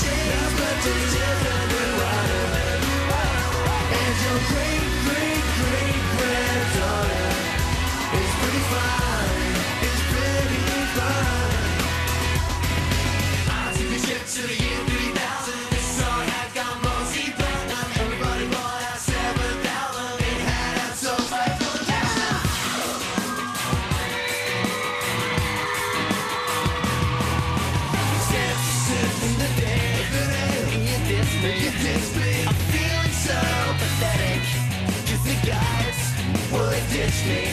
change, but to. me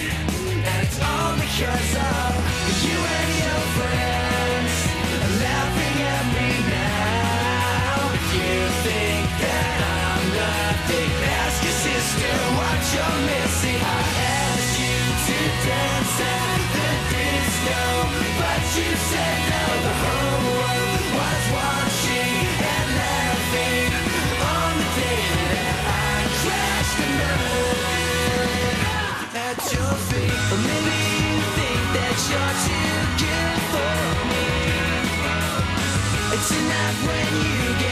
And it's all because of you and your friends. Laughing at me now. You think that I'm nothing. Ask your sister what you're missing. I asked you to dance at the disco But you said Tonight when you get